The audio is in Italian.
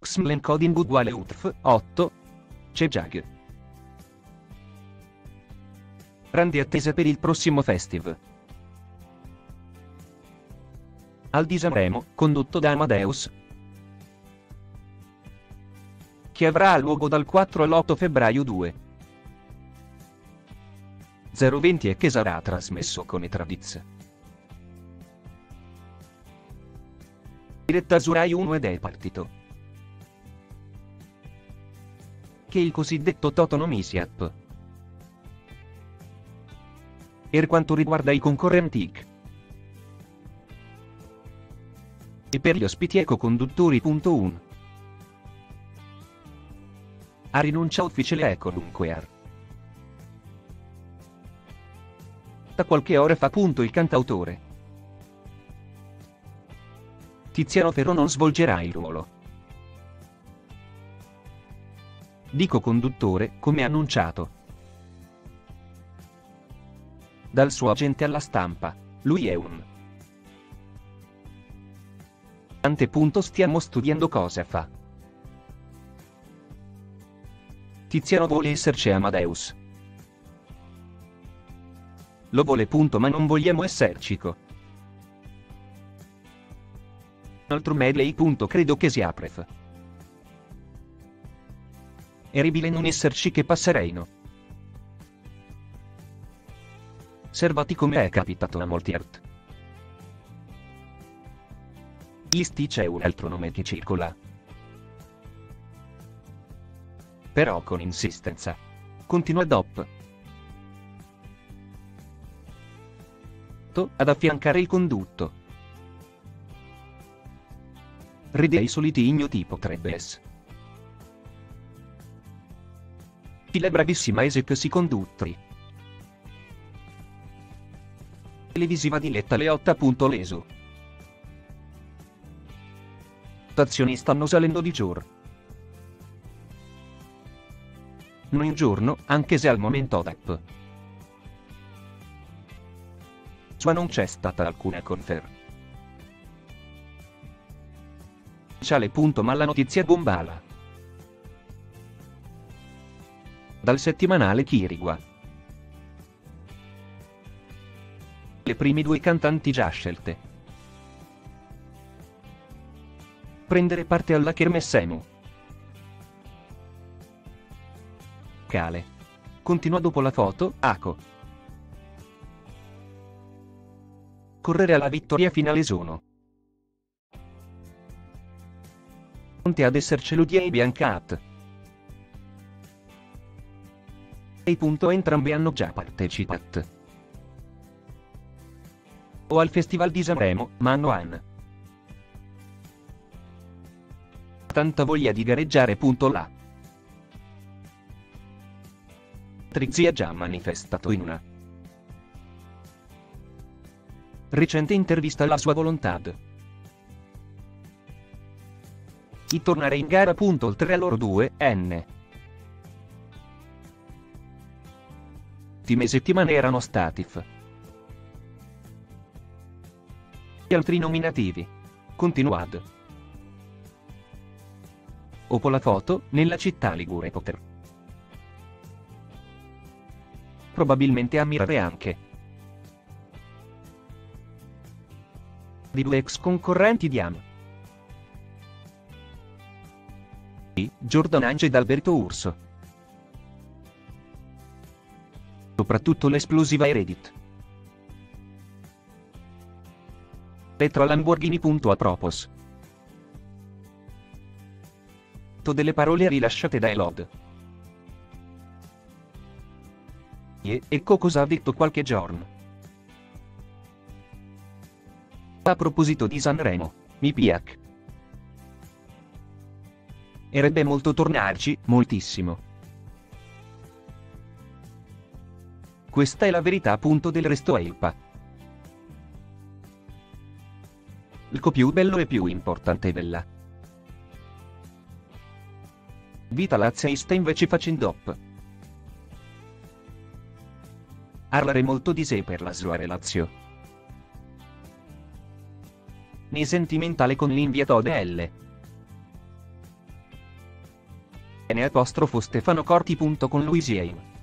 Xmlen coding uguale UTF 8. Cejag. Grandi attese per il prossimo festival. Al di Sanremo, condotto da Amadeus, che avrà luogo dal 4 all'8 febbraio 2. 020 e che sarà trasmesso con i Tradiz. Diretta su Rai 1 ed è partito. Che il cosiddetto Totono Misiap. Per quanto riguarda i concorrenti e per gli ospiti eco-conduttori.1 a rinuncia ufficiale ecco Da qualche ora fa punto il cantautore. Tiziano Ferro non svolgerà il ruolo. Dico conduttore, come annunciato. Dal suo agente alla stampa, lui è un Ante punto stiamo studiando cosa fa. Tiziano vuole esserci Amadeus. Lo vuole punto ma non vogliamo essercico. Altro medley punto credo che sia pref. Eribile non esserci che passereino. Servati come è capitato a molti art. Isti c'è un altro nome che circola. Però con insistenza. Continua Dop. Ad affiancare il condutto. Ride ai soliti ignoti potrebbe essere. File bravissima esec si conduttri. Televisiva diletta Leotta. Leso. Stazioni stanno salendo di giorno. Non in giorno, anche se al momento DEP. Sua non c'è stata alcuna conferma. Punto ma la notizia bombala. Dal settimanale Kirigua. Le prime due cantanti già scelte. Prendere parte alla Kermessemu. Cale. Continua dopo la foto, Aco. Correre alla vittoria finale sono. Pronti ad essercelo di e Biancat. E punto entrambi hanno già partecipato. O al Festival di Sanremo, ma hanno an. Tanta voglia di gareggiare punto là. Ha già manifestato in una recente intervista la sua volontà di tornare in gara. Oltre a loro due, N. ultime settimane erano stati F. E altri nominativi. Continuad. Dopo la foto, nella città Ligure Potter. Probabilmente ammirare anche. Di due ex concorrenti di AM. Jordan Ange ed Alberto Urso. soprattutto l'esplosiva Eredit. Petro Lamborghini. A propos. delle parole rilasciate da Elod. E ecco cosa ha detto qualche giorno. A proposito di Sanremo, mi piac. Erebbe molto tornarci, moltissimo. Questa è la verità appunto del resto Elpa. Il co più bello e più importante della vita lazzaista invece facendo op. Parlare molto di sé per la sua relazione. Nei sentimentale con l'inviato DL. Ne apostrofo Stefano Corti. Con Luisiane.